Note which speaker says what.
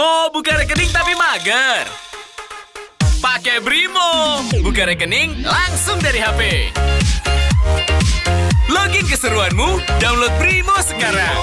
Speaker 1: Mau buka rekening tapi mager? Pakai Brimo. Buka rekening langsung dari HP. Login keseruanmu, download Brimo sekarang.